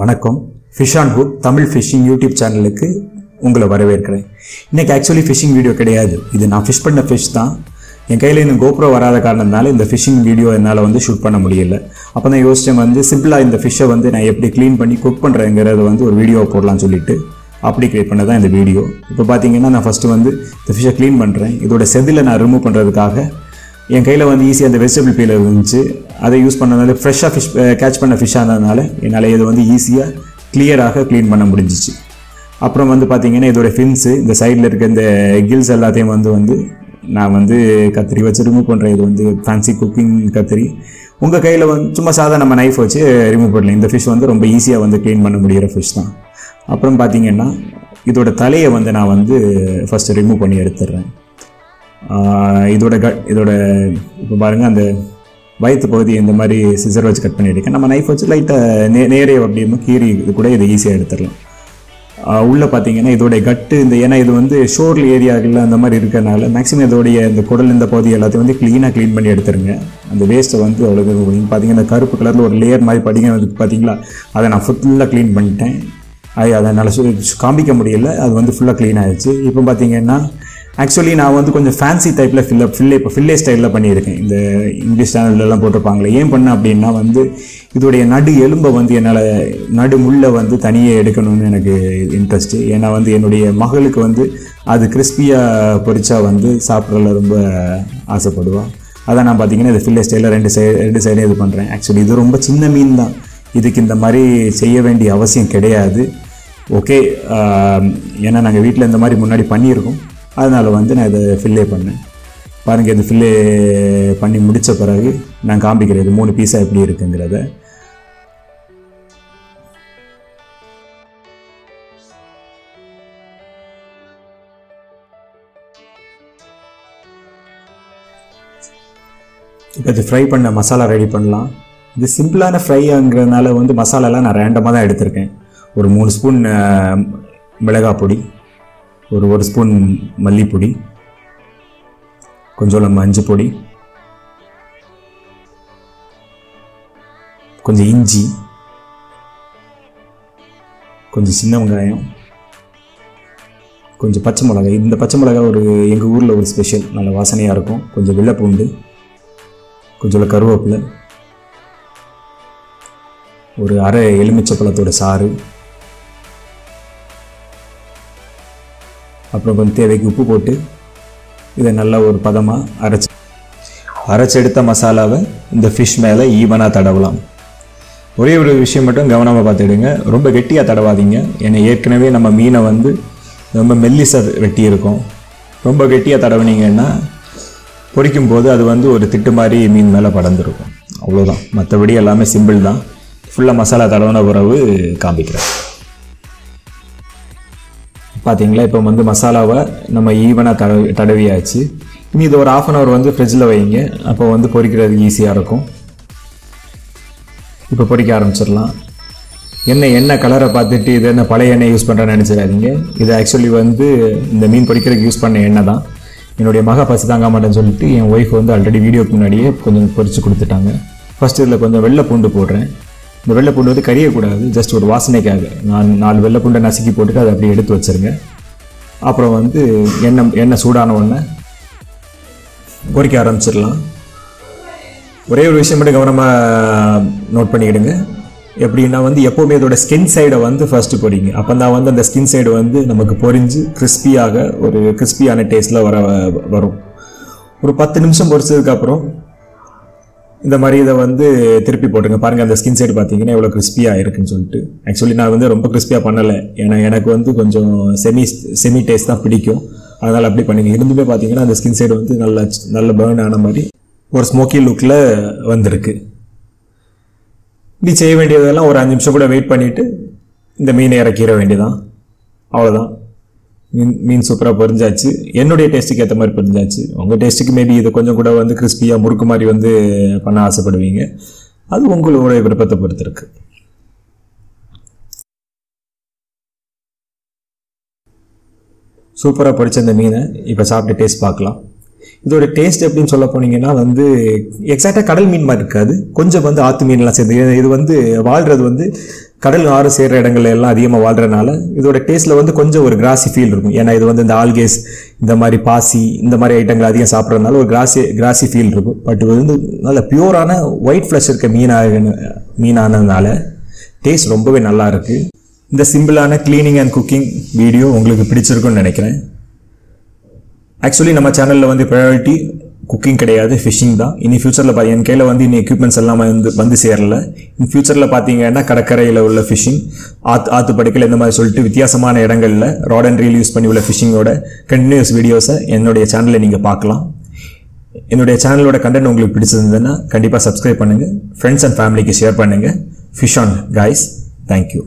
வணக்கம். Fish on hood Tamil fishing YouTube சேனலுக்கு உங்களை வரவேற்கிறேன். இன்றைக்கி ஆக்சுவலி ஃபிஷிங் வீடியோ கிடையாது. இது நான் ஃபிஷ் பண்ண ஃபிஷ் தான். என் கையில் இன்னும் கோப்ரோ வராத காரணத்தினால இந்த ஃபிஷிங் வீடியோ என்னால் வந்து ஷூட் பண்ண முடியல. அப்போ தான் யோசித்தேன் வந்து சிம்பிளாக இந்த ஃபிஷ்ஷை வந்து நான் எப்படி க்ளீன் பண்ணி குக் பண்ணுறேங்கிறத வந்து ஒரு வீடியோ போடலாம்னு சொல்லிட்டு அப்படி கிரியேட் பண்ண தான் இந்த வீடியோ இப்போ பார்த்தீங்கன்னா நான் ஃபஸ்ட்டு வந்து இந்த ஃபிஷ்ஷை க்ளீன் பண்ணுறேன் இதோட செதிலை நான் ரிமூவ் பண்ணுறதுக்காக என் கையில் வந்து ஈஸியாக அந்த வெஜிடபிள் பீலர் இருந்துச்சு. அதை யூஸ் பண்ணதுனால ஃப்ரெஷ்ஷாக ஃபிஷ் கேட்ச் பண்ண ஃபிஷ்ஷாக இருந்ததுனால என்னால் இதை வந்து ஈஸியாக கிளியராக க்ளீன் பண்ண முடிஞ்சிச்சு. அப்புறம் வந்து பார்த்தீங்கன்னா இதோட ஃபின்ஸு இந்த சைடில் இருக்க இந்த கில்ஸ் எல்லாத்தையும் வந்து வந்து நான் வந்து கத்திரி வச்சு ரிமூவ் பண்ணுறேன் இது வந்து ஃபேன்சி குக்கிங் கத்திரி. உங்கள் கையில் வந்து சும்மா சாதா நம்ம நைஃப் வச்சு ரிமூவ் பண்ணலாம். இந்த ஃபிஷ் வந்து ரொம்ப ஈஸியாக வந்து க்ளீன் பண்ண முடிகிற ஃபிஷ் தான். அப்புறம் பார்த்தீங்கன்னா இதோட தலையை வந்து நான் வந்து ஃபஸ்ட்டு ரிமூவ் பண்ணி எடுத்துடுறேன். இதோட க இதோட இப்போ பாருங்கள் அந்த வயிற்று பகுதி இந்த மாதிரி சிசர் வச்சு கட் பண்ணியிருக்கேன் நம்ம நைஃப் வச்சு லைட்டாக நே நேரே அப்படியே கீறி இது கூட இதை ஈஸியாக எடுத்துடலாம். உள்ளே பார்த்தீங்கன்னா இதோடைய கட்டு இந்த ஏன்னா இது வந்து ஷோர் ஏரியாவில் அந்த மாதிரி இருக்கிறனால மேக்ஸிமம் இதோடைய இந்த குடல் இந்த பகுதி எல்லாத்தையும் வந்து க்ளீனாக க்ளீன் பண்ணி எடுத்துருங்க. அந்த வேஸ்ட்டை வந்து அவ்வளோ நீங்கள் பார்த்தீங்கன்னா கருப்பு கலரில் ஒரு லேயர் மாதிரி படிங்க வந்து பார்த்தீங்களா அதை நான் ஃபுல்லாக க்ளீன் பண்ணிட்டேன். அது அதை என்னால் சு- காமிக்க முடியல. அது வந்து ஃபுல்லாக க்ளீன் ஆகிடுச்சு இப்போ பார்த்தீங்கன்னா ஆக்சுவலி நான் வந்து கொஞ்சம் ஃபேன்சி டைப்பில் ஃபில்லப் ஃபில்லே இப்போ ஃபில்லே ஸ்டைலில் பண்ணியிருக்கேன். இந்த இங்கிலீஷ் சேனல்லலாம் போட்டிருப்பாங்களே ஏன் பண்ணேன் அப்படின்னா வந்து இதோடைய நடு எலும்பை வந்து என்னால் நடு முள்ளை வந்து தனியே எடுக்கணும்னு எனக்கு இன்ட்ரெஸ்ட்டு ஏன்னா வந்து என்னுடைய மகளுக்கு வந்து அது கிறிஸ்பியாக பொரிச்சா வந்து சாப்பிட்றதுல ரொம்ப ஆசைப்படுவாள் அதான் நான் பார்த்தீங்கன்னா இது ஃபில்லே ஸ்டைலில் ரெண்டு சைடு ரெண்டு சைடும் இது பண்ணுறேன் ஆக்சுவலி இது ரொம்ப சின்ன மீன் தான். இதுக்கு இந்த மாதிரி செய்ய வேண்டிய அவசியம் கிடையாது. ஓகே ஏன்னா நாங்கள் வீட்டில் இந்த மாதிரி முன்னாடி பண்ணியிருக்கோம். அதனால் வந்து நான் இதை ஃபில்லே பண்ணேன். பாருங்கள் இது ஃபில்லே பண்ணி முடித்த பிறகு நான் காமிக்கிறேன் இது மூணு பீஸாக எப்படி இருக்குங்கிறத. இப்போ இது ஃப்ரை பண்ண மசாலா ரெடி பண்ணலாம். இது சிம்பிளான ஃப்ரைங்கிறதுனால வந்து மசாலாலாம் நான் ரேண்டமாக தான் எடுத்திருக்கேன். ஒரு மூணு ஸ்பூன் மிளகாய் பொடி ஒரு ஒரு ஸ்பூன் மல்லிப்பொடி கொஞ்சம் மஞ்சள் பொடி கொஞ்சம் இஞ்சி கொஞ்சம் சின்ன வெங்காயம் கொஞ்சம் பச்சை மிளகாய். இந்த பச்சை மிளகாய் ஒரு எங்கள் ஊரில் ஒரு ஸ்பெஷல் நல்ல வாசனையாக இருக்கும். கொஞ்சம் வெள்ளைப்பூண்டு கொஞ்சம் கருவேப்பிலை ஒரு அரை எலுமிச்சை பழத்தோட சாறு அப்புறம் கொஞ்சம் தேவைக்கு உப்பு போட்டு இதை நல்லா ஒரு பதமாக அரைச்சி அரைச்செடுத்த மசாலாவை இந்த ஃபிஷ் மேலே ஈவனாக தடவலாம். ஒரே ஒரு விஷயம் மட்டும் கவனமாக பார்த்துடுங்க. ரொம்ப கெட்டியாக தடவாதீங்க. ஏன்னா ஏற்கனவே நம்ம மீனை வந்து ரொம்ப மெல்லிசாக வெட்டியிருக்கோம். ரொம்ப கெட்டியாக தடவுனீங்கன்னா பொரிக்கும் போது அது வந்து ஒரு திட்டு மாதிரி மீன் மேலே படர்ந்துருக்கும். அவ்வளோதான் மற்றபடி எல்லாமே சிம்பிள் தான். ஃபுல்லாக மசாலா தடவின பிறகு காமிக்கிறேன். பார்த்தீங்களா இப்போ வந்து மசாலாவை நம்ம ஈவனாக தடவி தடவியாச்சு. இனி இது ஒரு ஆஃப் அன் ஹவர் வந்து ஃப்ரிட்ஜில் வைங்க. அப்போ வந்து பொரிக்கிறதுக்கு ஈஸியாக இருக்கும். இப்போ பொறிக்க ஆரம்பிச்சிடலாம். எண்ணெய் எண்ணெய் கலரை பார்த்துட்டு இது என்ன பழைய எண்ணெய் யூஸ் பண்ணுறேன்னு நினச்சிடாதீங்க. இது ஆக்சுவலி வந்து இந்த மீன் பொறிக்கிறதுக்கு யூஸ் பண்ண எண்ணெய் தான். என்னுடைய மக பசி தாங்க மாட்டேன்னு சொல்லிட்டு என் ஒய்ஃப் வந்து ஆல்ரெடி வீடியோக்கு முன்னாடியே கொஞ்சம் பொறிச்சு கொடுத்துட்டாங்க. ஃபஸ்ட்டு இதில் கொஞ்சம் வெள்ளை பூண்டு போடுறேன். இந்த வெள்ளை பூண்டு வந்து கறியக்கூடாது ஜஸ்ட் ஒரு வாசனைக்காக. நான் நாலு வெள்ளை பூண்டை நசுக்கி போட்டுட்டு அதை அப்படியே எடுத்து வச்சிருங்க. அப்புறம் வந்து எண்ணெய் எண்ணெய் சூடான உடனே பொரிக்க ஆரம்பிச்சிடலாம். ஒரே ஒரு விஷயம் மட்டும் கவனமாக நோட் பண்ணிக்கிடுங்க. எப்படின்னா வந்து எப்போவுமே இதோட ஸ்கின் சைடை வந்து ஃபஸ்ட்டு பொரிங்க அப்போ தான் வந்து அந்த ஸ்கின் சைடு வந்து நமக்கு பொரிஞ்சு கிறிஸ்பியாக ஒரு கிறிஸ்பியான டேஸ்ட்டில் வர வரும். ஒரு பத்து நிமிஷம் பொரிச்சதுக்கப்புறம் இந்த மாதிரி இதை வந்து திருப்பி போட்டுங்க பாருங்கள் அந்த ஸ்கின் சைடு பார்த்தீங்கன்னா எவ்வளோ கிறிஸ்பியாக இருக்குன்னு சொல்லிட்டு. ஆக்சுவலி நான் வந்து ரொம்ப கிறிஸ்பியாக பண்ணலை. ஏன்னா எனக்கு வந்து கொஞ்சம் செமி செமி டேஸ்ட் தான் பிடிக்கும். அதனால் அப்படி பண்ணிங்க. இருந்துமே பார்த்தீங்கன்னா அந்த ஸ்கின் சைடு வந்து நல்லா நல்ல பேர்ன் ஆன மாதிரி ஒரு ஸ்மோக்கி லுக்கில் வந்திருக்கு. இப்படி செய்ய வேண்டியதெல்லாம் ஒரு அஞ்சு நிமிஷம் கூட வெயிட் பண்ணிவிட்டு இந்த மீனை இறக்கிற வேண்டியதான் அவ்வளோதான் மீன் மீன் சூப்பராக பொரிஞ்சாச்சு. என்னுடைய டேஸ்ட்டுக்கு ஏற்ற மாதிரி பொரிஞ்சாச்சு. உங்கள் டேஸ்ட்டுக்கு மேபி இது கொஞ்சம் கூட வந்து கிறிஸ்பியாக முறுக்கு மாதிரி வந்து பண்ண ஆசைப்படுவீங்க. அது உங்களுடைய விருப்பத்தை பொறுத்து இருக்கு சூப்பராக பொரிச்ச இந்த மீனை இப்போ சாப்பிட்டு டேஸ்ட் பார்க்கலாம். இதோட டேஸ்ட் எப்படின்னு சொல்ல போனீங்கன்னா வந்து எக்ஸாக்டாக கடல் மீன் மாதிரி இருக்காது. கொஞ்சம் வந்து ஆத்து மீன்லாம் சேர்ந்து இது- வந்து வாழ்கிறது வந்து கடல் ஆறு சேர்கிற இடங்கள்ல எல்லாம் அதிகமாக வாழ்கிறனால இதோட டேஸ்ட்டில் வந்து கொஞ்சம் ஒரு கிராசி ஃபீல் இருக்கும். ஏன்னா இது வந்து இந்த ஆல்கேஸ் இந்த மாதிரி பாசி இந்த மாதிரி ஐட்டங்கள் அதிகம் சாப்பிட்றதுனால ஒரு கிராசி கிராசி ஃபீல் இருக்கும். பட் இது வந்து நல்ல பியூரான ஒயிட் ஃப்ளஷ் இருக்க மீனாக மீனானதுனால டேஸ்ட் ரொம்பவே நல்லா இருக்குது இந்த சிம்பிளான க்ளீனிங் அண்ட் குக்கிங் வீடியோ உங்களுக்கு பிடிச்சிருக்குன்னு நினைக்கிறேன். ஆக்சுவலி நம்ம சேனலில் வந்து ப்ரையாரிட்டி குக்கிங் கிடையாது ஃபிஷிங் தான். இனி ஃபியூச்சரில் பா என் கையில் வந்து இனி எக்யூப்மெண்ட்ஸ் எல்லாம் வந்து வந்து சேரல. இன் ஃபியூச்சரில் பார்த்தீங்கன்னா கடற்கரையில் உள்ள ஃபிஷிங் ஆத்து ஆத்து இந்த மாதிரி சொல்லிட்டு வித்தியாசமான இடங்களில் ராட் அண்ட் ரீல் யூஸ் பண்ணி உள்ள ஃபிஷிங்கோட கண்டினியூஸ் வீடியோஸை என்னுடைய சேனலில் நீங்கள் பார்க்கலாம். என்னுடைய சேனலோட கண்டென்ட் உங்களுக்கு பிடிச்சிருந்ததுன்னா கண்டிப்பாக சப்ஸ்கிரைப் பண்ணுங்கள் ஃப்ரெண்ட்ஸ் அண்ட் ஃபேமிலிக்கு ஷேர் பண்ணுங்கள் fish on guys thank you